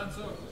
Franzor.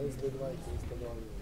А если два, то